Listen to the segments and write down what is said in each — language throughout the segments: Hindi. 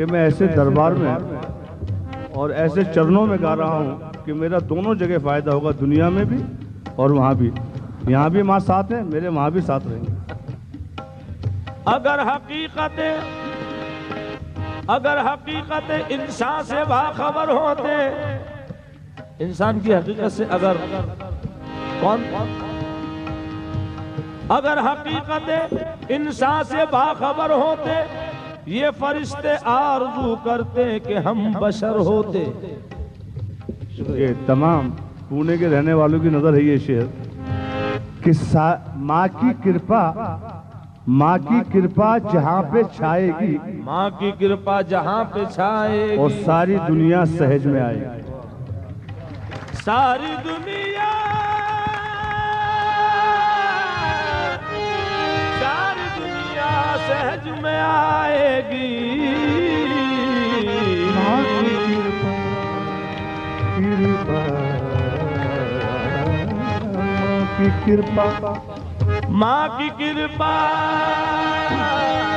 कि मैं ऐसे दरबार में और ऐसे चरणों में गा रहा हूँ कि मेरा दोनों जगह फ़ायदा होगा, दुनिया में भी और वहाँ भी। यहाँ भी माँ साथ है, मेरे वहाँ भी साथ रहेंगे। अगर हकीकत अगर हकीकत इंसान से बाखबर होते, इंसान की हकीकत से अगर कौन? अगर हकीकत इंसान से बाखबर होते ये फरिश्ते आरज़ू करते कि हम बशर होते। ये तमाम पुणे के रहने वालों की नज़र है ये शेर कि माँ की कृपा माँ की कृपा जहाँ पे छाएगी माँ की कृपा जहाँ पे छाएगी। और सारी दुनिया सहज में आएगी। सारी दुनिया दुनिया सहज में आएगी माँ की कृपा कृपा माँ की कृपा माँ की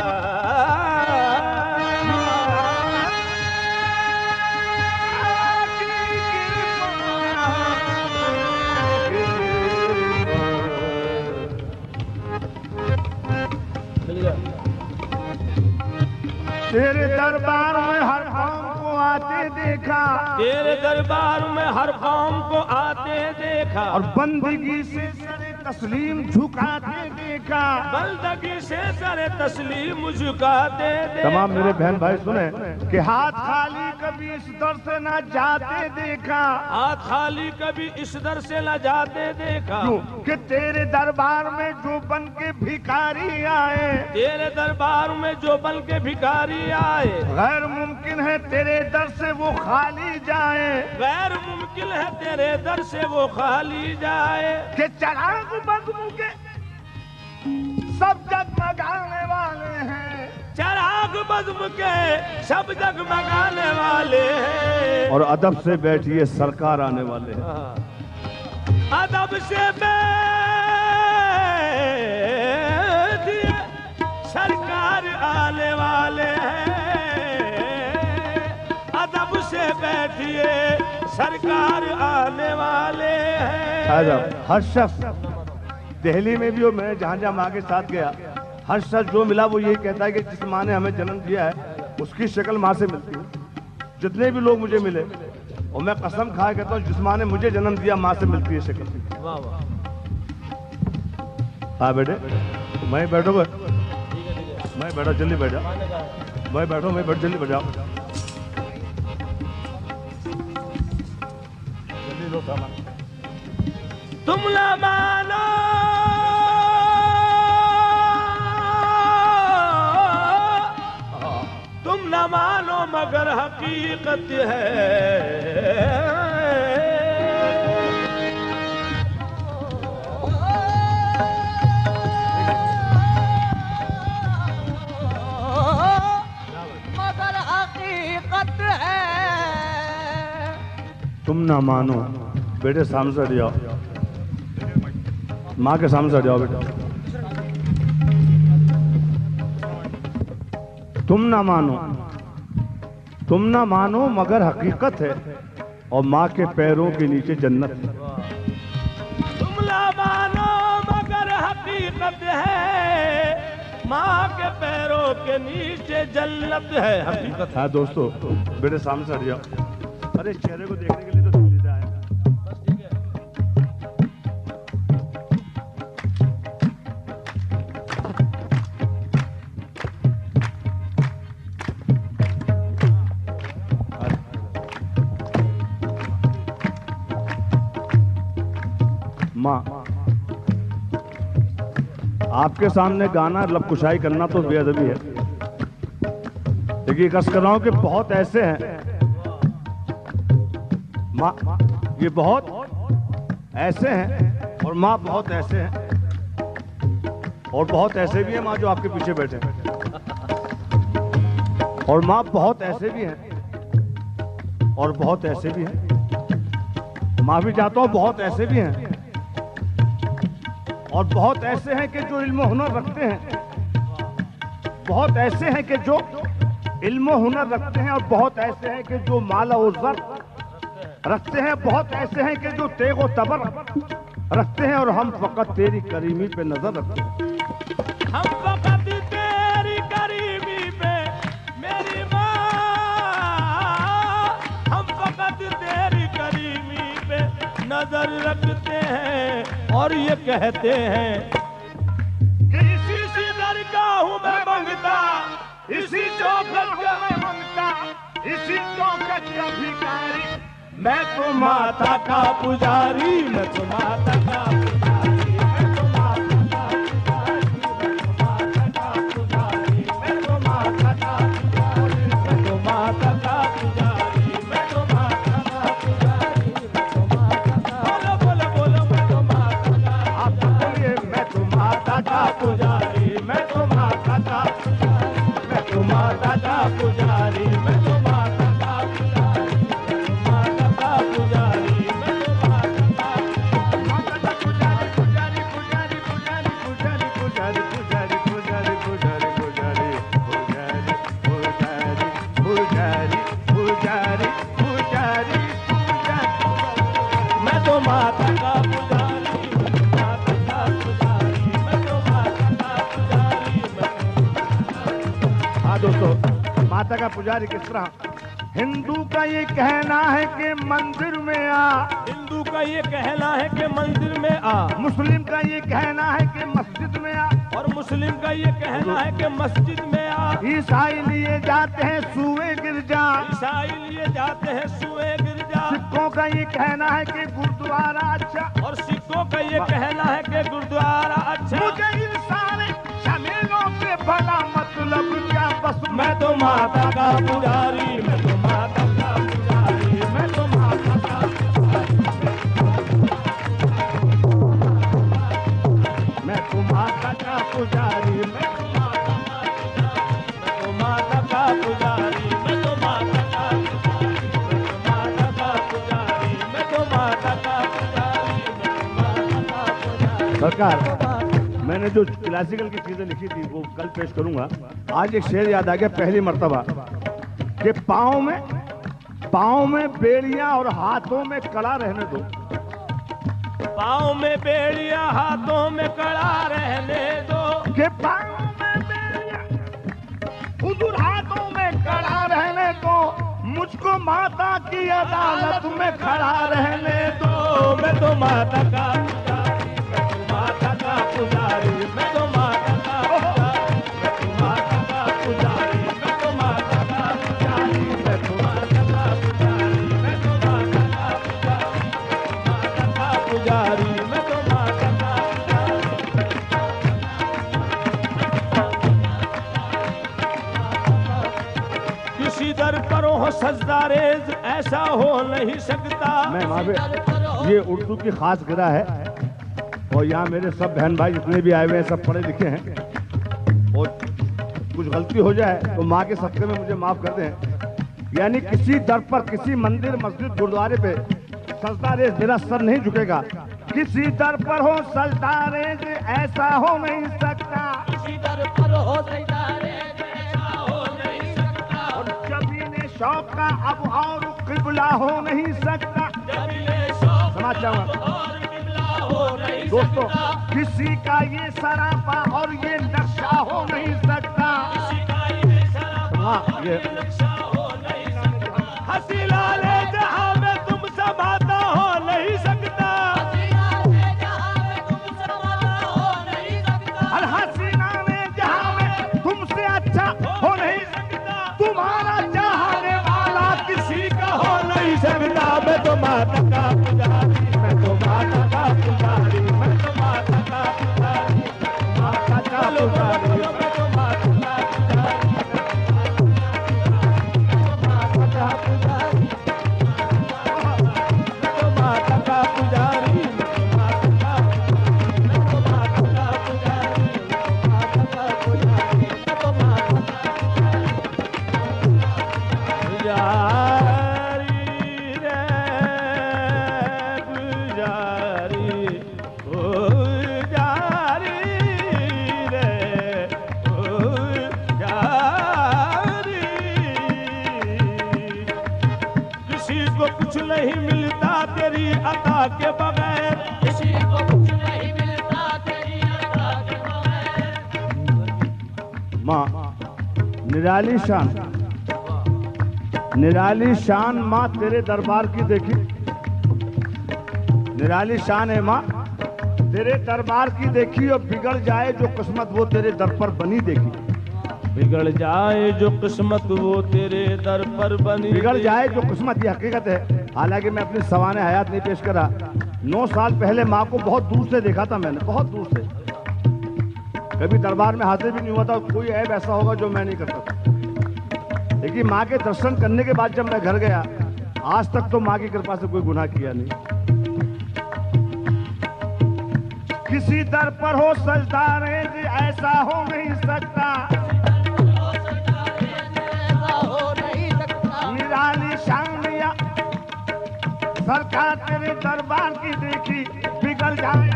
तेरे दरबार में हर काम को आते देखा। तेरे दरबार में हर काम को आते देखा। और बंदगी से सरे तस्लीम झुकाते देखा। बंदगी से सरे तस्लीम झुकाते तमाम मेरे बहन भाई सुने कि हाथ खाली कभी इस दर से ना जाते देखा। हाथ खाली कभी इस दर से न जाते देखा। कि तेरे दरबार में जो बन के भिखारी आए। तेरे दरबार में जो बन के भिखारी आए। गैर मुमकिन है तेरे दर से वो खाली जाए। गैर मुमकिन है तेरे दर से वो खाली जाए। कि चराग बदबू के सब जगमगाने बज्म के सब जगमगाने वाले हैं। और अदब से बैठिए सरकार आने वाले हैं। अदब से बैठिए सरकार आने वाले हैं। अदब से बैठिए सरकार आने वाले हैं। हर शख्स दिल्ली में भी हो मैं जहाँ जहाँ माँ के साथ गया हर शख्स जो मिला वो यही कहता है कि जिस माँ ने हमें जन्म दिया है उसकी शक्ल माँ से मिलती है। जितने भी लोग मुझे मिले और मैं कसम खा कहता हूँ जिस माँ ने मुझे जन्म दिया माँ से मिलती है शक्ल। हाँ बेटे मैं बैठो। मैं बैठो जल्दी बैठ जाओ मैं बैठो मैं बैठ जल्दी बैठ जाओ जल्दी लो सामान। तुम न मानो तुम न मानो मगर हकीकत है। मगर हकीकत है। तुम ना मानो बेटे सामने जाओ। माँ के सामने जाओ बेटा। तुम ना मानो। तुम ना मानो मगर हकीकत है। और माँ के पैरों के नीचे जन्नत है। तुम ना मानो मगर हकीकत है। माँ के पैरों के नीचे जन्नत है। हकीकत है। दोस्तों बेटे सामने से हट जाओ। अरे चेहरे को देखने के लिए माँ। आपके सामने गाना लब कुशाई करना तो बेअदबी है। देखिए कस कर रहा हूँ कि बहुत ऐसे हैं। माँ, ये बहुत ऐसे हैं और माँ बहुत ऐसे हैं। और बहुत ऐसे भी हैं माँ जो आपके पीछे बैठे हैं। और माँ बहुत ऐसे भी हैं और बहुत ऐसे भी हैं। माँ भी चाहता हूँ बहुत ऐसे भी हैं। और बहुत ऐसे हैं कि जो इल्म हुनर रखते हैं, बहुत ऐसे हैं कि जो इल्म हुनर रखते हैं और बहुत ऐसे हैं कि जो माला और जर रखते हैं, बहुत ऐसे हैं कि जो तेगो तबर रखते हैं और हम फकत तेरी करीमी पे नज़र रखते हैं। नज़र रखते हैं और ये कहते हैं कि इसी सी हूँ मैं मंगता, इसी चौखट का मैं मंगता, इसी चौखट का भिखारी। मैं तो माता का पुजारी, मैं तो माता का पुजारी। माता का पुजारी किस तरह? हिंदू का ये कहना है कि मंदिर में आ। हिंदू का ये कहना है कि मंदिर में आ। मुस्लिम का ये कहना है कि मस्जिद में आ। और मुस्लिम का ये कहना है कि मस्जिद में आ। ईसाई लिए जाते हैं सुए गिरजा ईसाई लिए जाते हैं सुए गिरजा सिखों का ये कहना है कि गुरुद्वारा अच्छा। और सिखों का ये कहना है कि गुरुद्वारा अच्छा। मुझे मैं तो माता का पुजारी, मैं तो माता का पुजारी, मैं तो माता का पुजारी। तो माता का पुजारी, मैं तो मैंने जो क्लासिकल की चीज़ें लिखी थी वो कल पेश करूँगा। आज एक शेर याद आ गया पहली मर्तबा। कि पाँव में पाँव में बेड़ियाँ और हाथों में कड़ा रहने दो। पाँव में बेड़िया हाथों में कड़ा रहने दो। कि पाँव में बेड़ियाँ हाथों में कड़ा रहने दो। मुझको माता की अदालत में खड़ा रहने दो। मैं तो माता का ऐसा हो नहीं सकता। ये उर्दू की खास गिरा है। और यहाँ मेरे सब बहन भाई जितने भी आए हुए हैं सब पढ़े लिखे हैं। और कुछ गलती हो जाए तो माँ के सदक़े में मुझे माफ़ कर दें। यानी किसी दर पर किसी मंदिर मस्जिद गुरुद्वारे पे सजदा रेज मेरा सर नहीं झुकेगा। किसी दर पर हो सजदा रेज ऐसा हो नहीं सकता। किसी दर पर हो सितारे ऐसा हो नहीं सकता। और शौक का अब और किबला हो नहीं सकता। समाज चाहूँगा दोस्तों किसी का ये सरापा और ये नक्शा हो नहीं सकता। हाँ ये हँसी लाले जहाँ शान। निराली शान माँ तेरे दरबार की देखी। निराली शान है माँ तेरे दरबार की देखी और बिगड़ जाए जो किस्मत वो तेरे दर पर बनी देखी। बिगड़ जाए जो किस्मत वो तेरे दर पर बनी बिगड़ जाए जो किस्मत ये हकीकत है। हालाँकि मैं अपनी सवाने हयात नहीं पेश करा नौ साल पहले माँ को बहुत दूर से देखा था मैंने बहुत दूर से। कभी दरबार में हाजिर भी नहीं हुआ था कोई ऐब ऐसा होगा जो मैं नहीं करता था लेकिन माँ के दर्शन करने के बाद जब मैं घर गया आज तक तो माँ की कृपा से कोई गुनाह किया नहीं। किसी दर पर हो सजदा रे जी, ऐसा हो नहीं सकता। निराली शामिया सरकार तेरे दरबार की देखी बिगड़ जाए।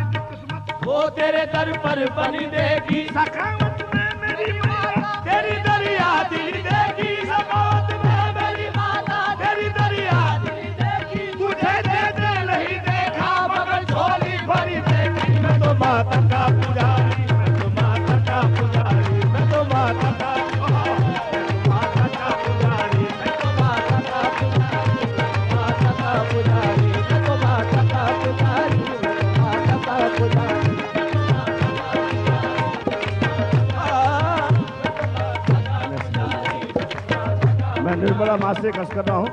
वो तेरे दर पर बनी देगी सखावत में मेरी माया तेरी दरिया दिल देखी माँ से कस कर रहा हूँ।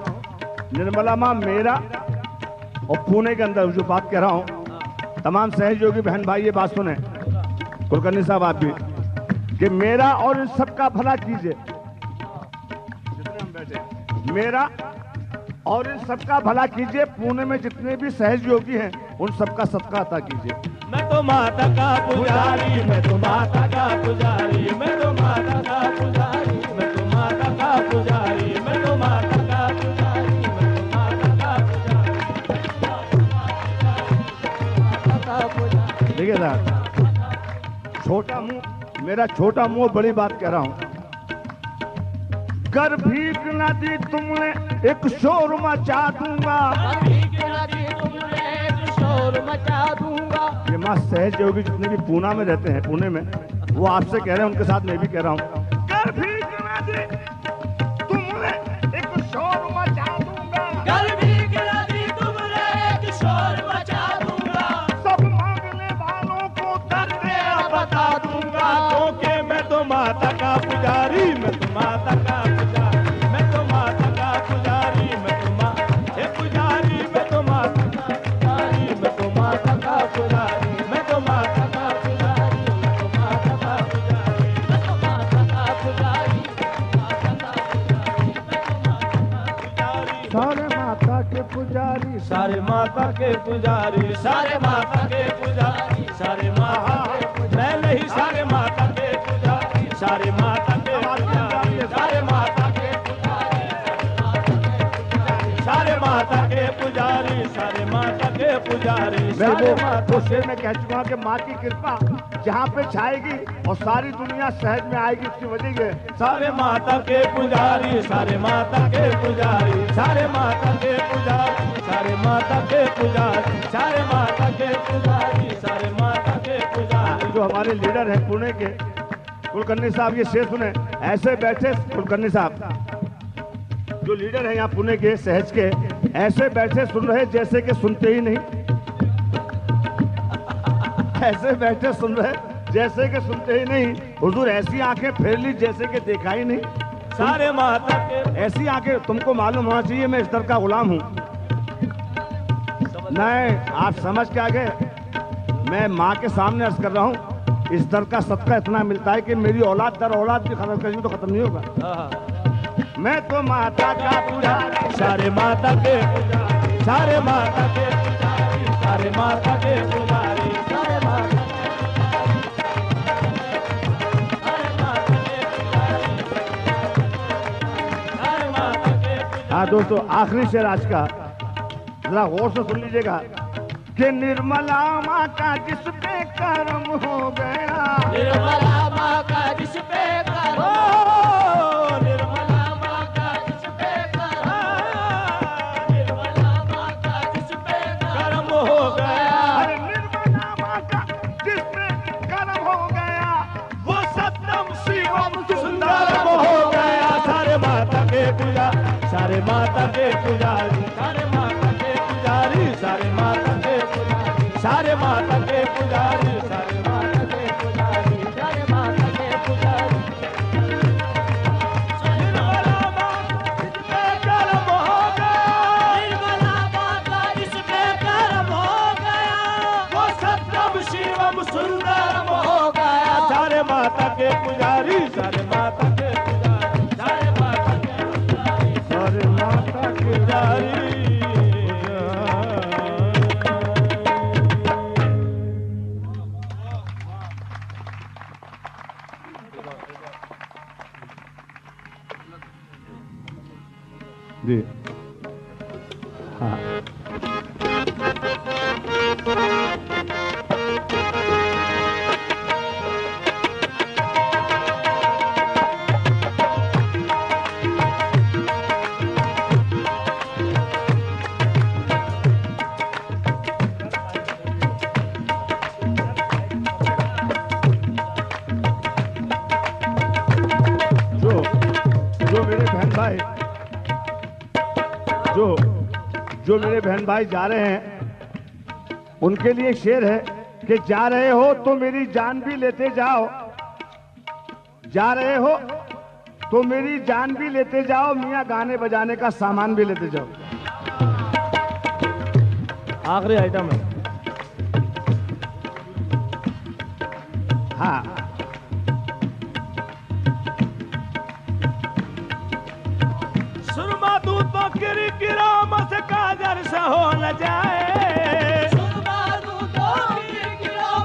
निर्मला माँ, मेरा और पुणे के अंदर जो बात कह रहा हूँ, तमाम सहयोगी बहन भाई, ये बात सुने। कुलकर्णी साहब, आप भी। कि मेरा और इन सबका भला कीजिए। मेरा और इन सबका भला कीजिए। पुणे में जितने भी सहयोगी हैं, उन सबका सदका अता कीजिए। मैं तो माता का पुजारी, मैं तो माता का पुजारी, मैं तो माता का पुजारी। पुजारी देखिए साहब छोटा मुँह मेरा छोटा मुँह बड़ी बात कह रहा हूँ। कर भीख न दी तुमने एक शोर मचा दूँगा। कभी की नदी तुमने एक शोर मचा दूँगा। ये माँ सहज योगी जितने भी पूना में रहते हैं पुणे में वो आपसे कह रहे हैं उनके साथ मैं भी कह रहा हूँ। भीख न दी माता कह चुका हूँ कि माँ की कृपा जहाँ पे छाएगी और सारी दुनिया सहज में आएगी उसकी वजह ये। सारे माता के पुजारी सारे माता के पुजारी सारे माता के पुजारी सारे माता के पुजारी सारे माता के पुजारी सारे माता के पुजारी। जो हमारे लीडर हैं पुणे के कुलकर्णी साहब ये शेर सुने। ऐसे बैठे कुलकर्णी साहब। जो लीडर है यहाँ पुणे के सहज के ऐसे बैठे सुन रहे जैसे कि सुनते ही नहीं। ऐसे बैठे सुन रहे जैसे कि सुनते ही नहीं। हुजूर ऐसी आँखें फेर ली जैसे कि देखा ही नहीं। सारे माता ऐसी आँखें तुमको मालूम होना चाहिए मैं इस दर का गुलाम हूँ। नहीं आप समझ के आगे मैं माँ के सामने अर्ज़ कर रहा हूँ इस दर का सदका इतना मिलता है कि मेरी औलाद दर औलाद भी खत्म करेंगे तो खत्म नहीं होगा। मैं तो माता का पूरा सारे माता के सारे माता के सारे माता के हाँ दोस्तों, आखिरी शेर आज का। जरा गौर से सुन लीजिएगा। कि निर्मला माँ का जिस पे कर्म हो गया। निर्मला माँ का जिस पे कर्म ओ पुजारी भाई जा रहे हैं। उनके लिए शेर है कि जा रहे हो तो मेरी जान भी लेते जाओ। जा रहे हो तो मेरी जान भी लेते जाओ, मियाँ गाने बजाने का सामान भी लेते जाओ। आखिरी आइटम है। हाँ। से हो न जाए। सुरमा तू तो गिर हो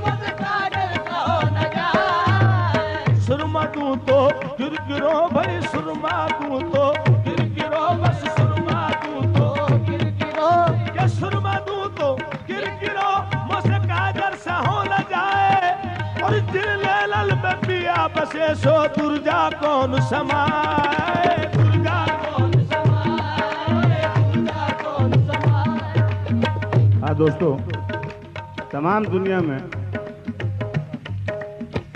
तू तो भाई सुरमा तू तो गिर गिरो बस सुरमा तू तो गिर गिरो। के सुरमा तू तो गिर गिरो मस काजर से हो न जाए। और दिल लल में पिया बसे सो दुर्जा कौन समाए। दोस्तों, तमाम दुनिया में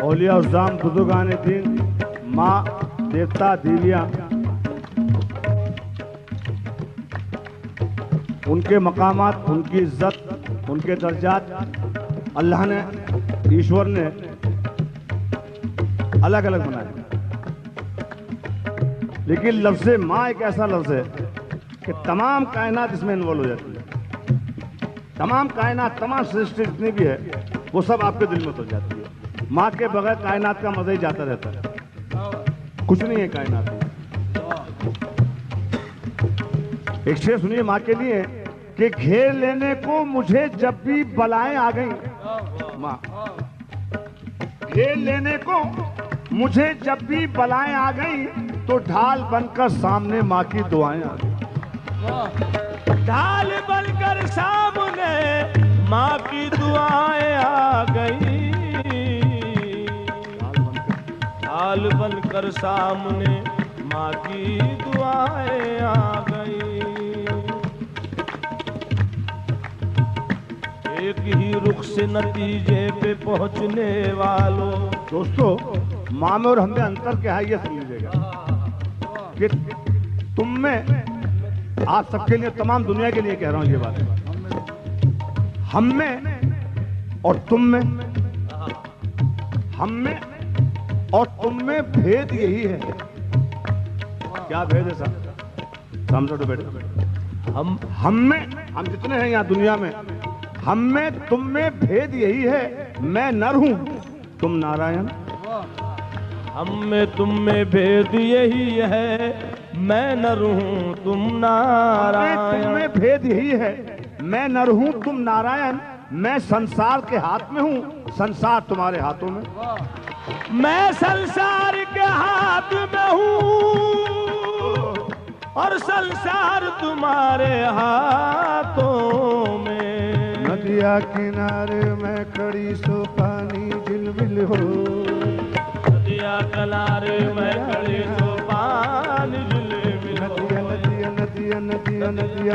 औलिया उजाम बुजुर्गान दिन, माँ देवता देवियाँ, उनके मकामात, उनकी इज़्ज़त, उनके दर्जात अल्लाह ने, ईश्वर ने अलग अलग बनाए। लेकिन लफ्ज़ माँ एक ऐसा लफ्ज़ है कि तमाम कायनात इसमें इन्वॉल्व हो जाती है। तमाम कायनात, तमाम सृष्टि जितनी भी है, वो सब आपके दिल में तो जाती है। माँ के बगैर कायनात का मज़ा ही जाता रहता है। कुछ नहीं है कायनात। में एक शेर सुनिए माँ के लिए कि घेर लेने को मुझे जब भी बलाएँ आ गई। माँ, घेर लेने को मुझे जब भी बलाएँ आ गई तो ढाल बनकर सामने माँ की दुआएँ आ गई। ढाल बनकर सामने माँ की दुआएँ आ गई। ढाल बनकर। सामने माँ की दुआएँ आ गई। एक ही रुख से नतीजे पे पहुँचने वालों। दोस्तों, माँ में और हमें अंतर क्या है ये सुन लीजिएगा। कि तुम में आप सबके लिए, तमाम दुनिया के लिए कह रहा हूँ ये बात। हम में और तुम में, हम में और तुम में भेद यही है। क्या भेद है साहब? तो बेटे हम हम में, हम जितने हैं यहाँ दुनिया में, हम में, तुम में भेद यही है। मैं नर हूँ, तुम नारायण। हम में, तुम में भेद यही है। मैं न रहूँ तुम नारायण। में भेद ही है। मैं नर हूँ तुम नारायण। मैं संसार के हाथ में हूँ। संसार तुम्हारे हाथों में। मैं संसार के हाथ में हूँ और संसार तुम्हारे हाथों में। नदिया किनारे मैं खड़ी सो पानी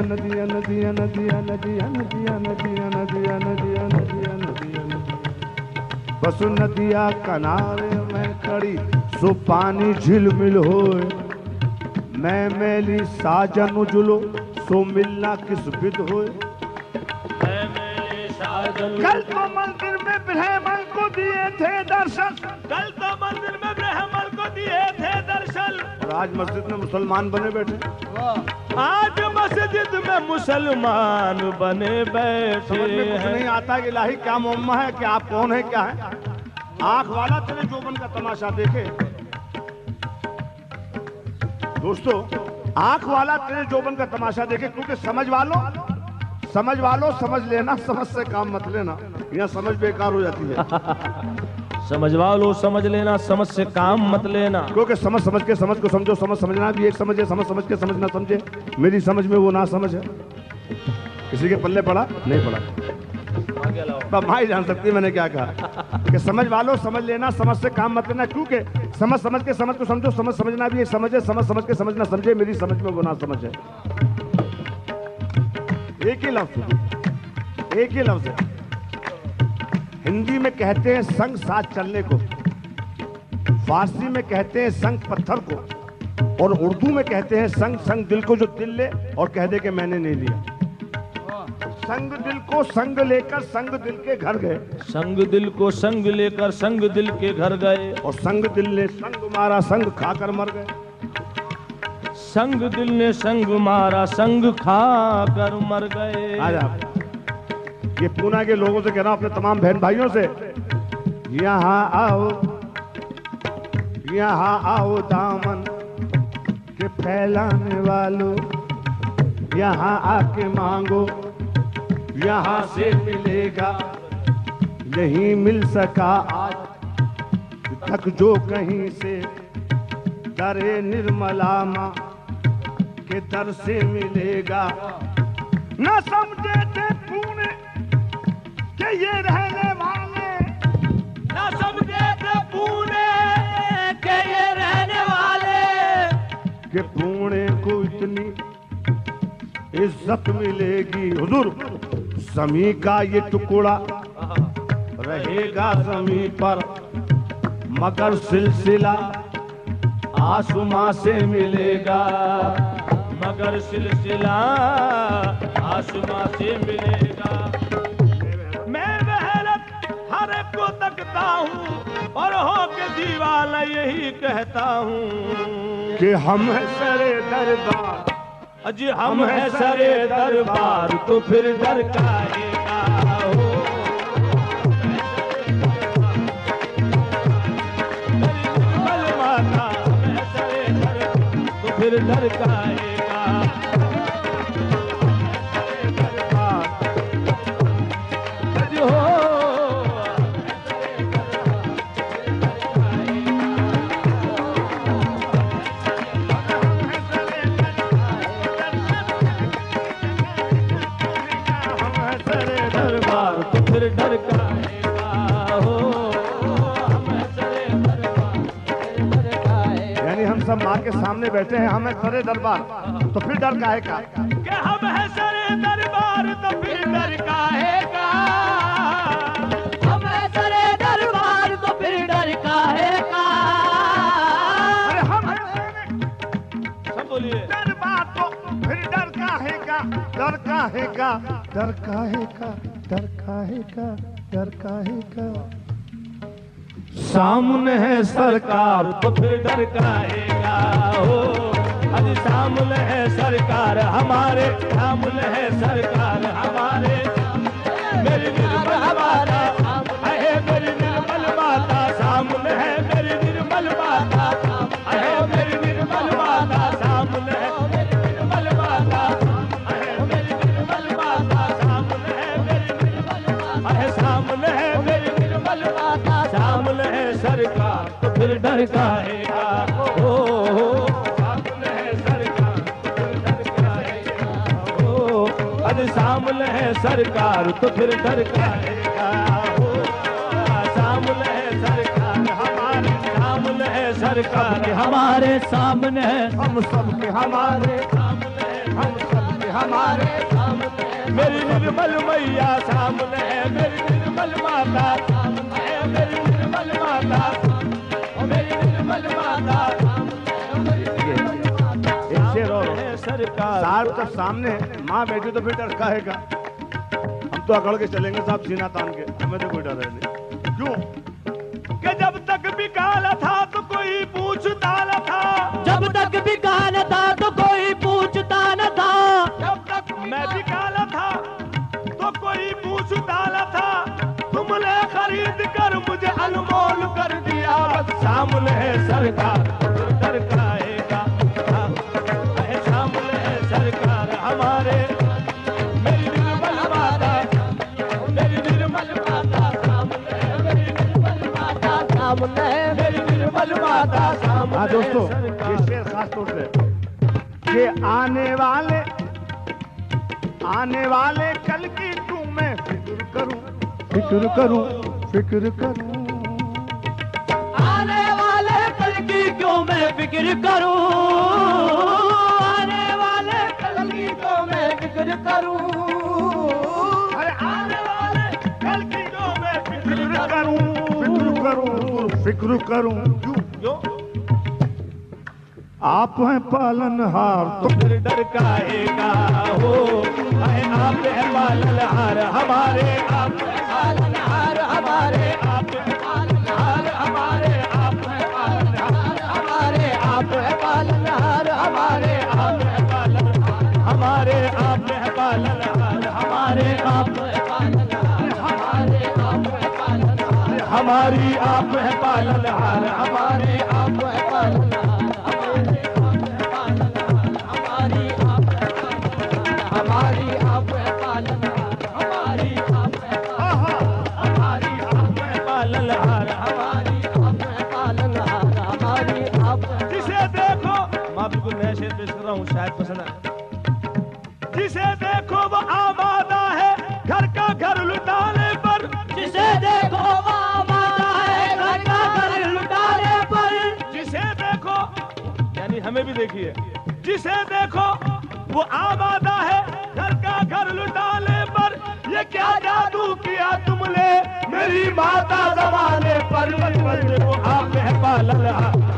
नदिया नदिया नदिया नदिया नदिया नदिया नदिया नदिया नदिया नदिया नदिया नदिया नदिया बस नदिया किनारे मैं खड़ी सो पानी झिलमिल हो मैं मैली साजन उजलो सो मिलना किस विध होए मैं मेरे साजन कल तो मंदिर में ब्राह्मण को दिए थे दर्शन कल तो मंदिर में ब्राह्मण को दिए थे दर्शन और आज मस्जिद में मुसलमान बने बैठे आज मस्जिद में मुसलमान बने बैठे समझ हैं। नहीं आता कि इलाही क्या मोहम्मा है कि आप कौन है क्या है? आँख वाला तेरे जोबन का तमाशा देखे। दोस्तों आँख वाला तेरे जोबन का तमाशा देखे क्योंकि समझ वालो समझ वालो समझ लेना समझ से काम मत लेना। यह समझ बेकार हो जाती है। समझवा लो समझ लेना, समझ से काम मत लेना। क्योंकि समझ समझ के समझ को समझो, समझ समझना भी एक समझ है, समझ समझ के समझ ना समझे। मेरी समझ में वो ना समझ है। किसी के पल्ले पड़ा? नहीं पड़ा। माँ जान सकती मैंने क्या कहा। कि समझ वालो, समझ लेना, समझ से काम मत लेना। क्योंकि समझ समझ के समझ को समझो, समझ समझना भी एक समझ है, समझ समझ के समझ ना समझे। मेरी समझ में वो ना समझ है। एक ही लफ्ज। एक ही लफ्ज है। हिंदी में कहते हैं संग साथ चलने को फारसी में कहते हैं संग पत्थर को और उर्दू में कहते हैं संग संग दिल को जो दिल ले और कह दे कि मैंने नहीं लिया। संग दिल को संग लेकर संग दिल के घर गए। संग दिल को संग लेकर संग दिल के घर गए। और संग दिल ने संग मारा संग खाकर मर गए। संग दिल ने संग मारा संग खा कर मर गए। आज। ये पूना के लोगों से कह रहा हूँ, अपने तमाम बहन भाइयों से। यहाँ आओ यहाँ आओ दामन के फैलाने वालों। यहाँ आके मांगो, यहाँ से मिलेगा। नहीं मिल सका आज, तक जो कहीं से दरे निर्मला माँ के दर से मिलेगा। न समझे थे ये रहने वाले ना समझे थे पुणे के ये रहने वाले। कि पुणे को इतनी इज़्ज़त मिलेगी? हुजूर समी का ये टुकड़ा रहेगा जमी पर मगर सिलसिला आसमां से मिलेगा। मगर सिलसिला आसमां से मिलेगा। को तकता हूँ और हो के दीवाना यही कहता हूँ। कि हम है सरे दरबार। अजी हम हम है सरे दरबार तो फिर डर हो तो फिर डर काहेगा माँ के बैठे हैं हमें सरे दरबार तो फिर डर काहे का? कि हम है सरे दरबार तो फिर डर काहेगा हम सरे दरबार तो फिर डर काहे का? अरे हम है सब बोलिए। दरबार तो फिर डर काहे का? डर काहे का? डर काहे का? डर काहे का? डर काहे का? सामने है सरकार तो फिर डर काहेगा हो। अरे सामने है सरकार हमारे सामने है सरकार हमारे। मेरी सरकार तो फिर डर काहेगा सामने है सरकार हमारे सामने है सरकार। हमारे सामने है। हम सबके हमारे सामने है हम सबके हमारे। मेरी निर्मल मैया सामने है मेरी निर्मल माता सामने है मेरी निर्मल माता। मेरी निर्मल माता है सरकार। साहब जब सामने माँ बेटी तो फिर डर काहेगा हम तो अकड़ के चलेंगे साहब सीना तान के। हमें तो कोई डर है नहीं। क्यों? कि जब तक भी काला था तो कोई पूछता न था। जब तक भी कान था तो कोई पूछता न था। जब तक मैं भी काला था तो कोई पूछता न था। तुमने खरीद कर मुझे अनमोल कर दिया सामने है सरकार। हाँ दोस्तों ये शेर खास तौर से कि आने वाले आने वाले कल की तू मैं फ़िक्र करूँ। फ़िक्र करूँ फ़िक्र करूँ। आने वाले कल की क्यों मैं फ़िक्र करूँ? आने वाले कल की क्यों मैं फ़िक्र करूँ? अरे आने वाले कल की जो मैं फ़िक्र करूँ? फ़िक्र करूँ फ़िक्र करूँ क्यों? क्यों आप हैं पालनहार तो फिर डर का हो आप हैं पालनहार हमारे आप हमारी आप है पालनहार हमारे आप वो आबादा है, घर का घर लुटाने पर। ये क्या जादू किया तुमने? मेरी माता जमाने पर। वो आप है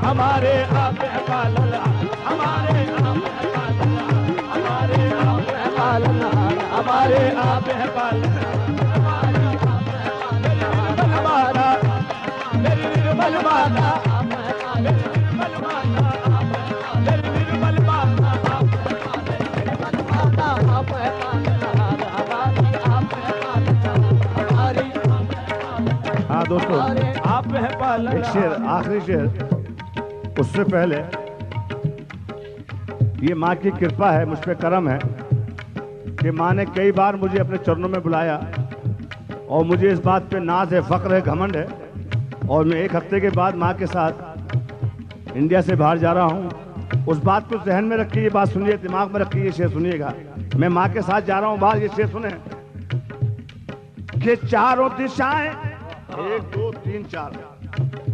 हमारे आप है हमारे आप है हमारे आप है पालनहार हमारे आप है पालन दोस्तों, आप एक शेर, आखिरी शेर। उससे पहले, ये माँ की कृपा है, मुझ पे करम है, कि माँ ने कई बार मुझे अपने चरणों में बुलाया, और मुझे इस बात पे नाज है फक्र है, घमंड है, और मैं एक हफ़्ते के बाद माँ के साथ इंडिया से बाहर जा रहा हूँ। उस बात को जहन में रखिए, ये बात सुनिए, दिमाग में रखिए, ये शेर सुनिएगा। मैं माँ के साथ जा रहा हूँ बाहर ये शेर सुने, कि चारों दिशाएँ एक दो तीन चार।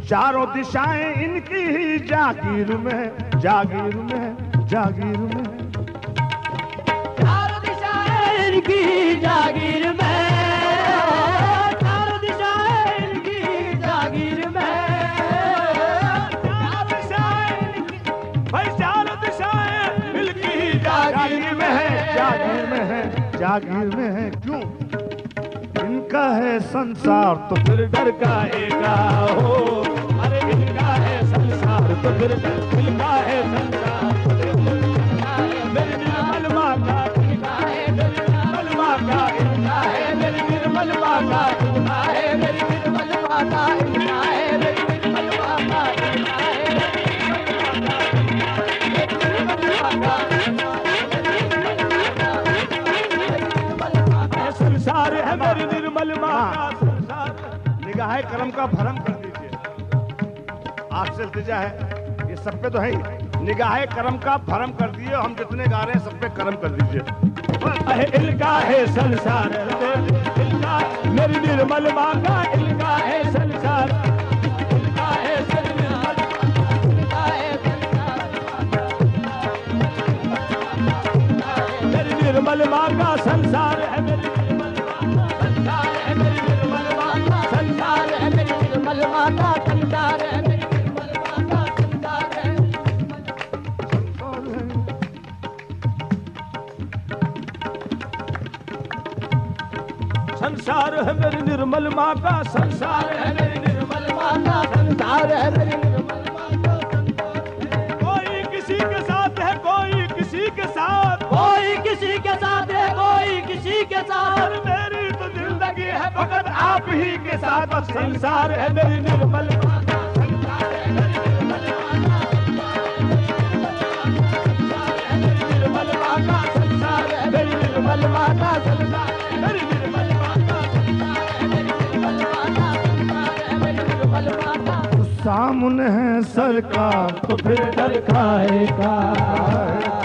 चारों दिशाएँ इनकी ही जागीर में जागीर में जागीर में। चारों दिशाएँ इनकी जागीर में। चारों दिशाएँ इनकी जागीर में। चार दिशाएँ भाई चार दिशाएँ मिलकी ही जागीर में है जागीर में है जागीर में है। क्यों? इनका है संसार तो फिर डर का हो अरे का है संसार तो फिर डर इनका है संसार। निगाह करम का भरम कर दीजिए। आपसे इल्तिजा है। ये सब पे तो है ही। निगाह करम का भरम कर दिए हम जितने गा रहे हैं, सब पे कर्म कर दीजिए। इनका है संसार मेरी निर्मल माँ का इनका है संसार। निर्मल इनका मेरी निर्मल माँ का संसार। संसार है मेरी निर्मल माँ का संसार है मेरी निर्मल माँ का संसार है मेरी निर्मल कोई किसी के साथ है कोई किसी के साथ। कोई किसी के साथ है कोई किसी के साथ। मेरी तो ज़िंदगी है फकत आप ही के साथ। संसार है मेरी निर्मल माँ का सामने है सरकार। तो फिर डर खाएगा